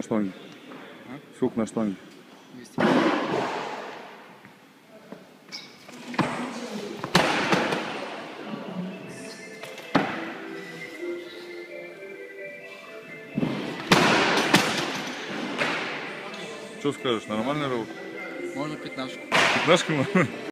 На штанге. А? Сколько на штанге? 200. Что скажешь, нормальный рывок? Можно пятнашку. Пятнашку?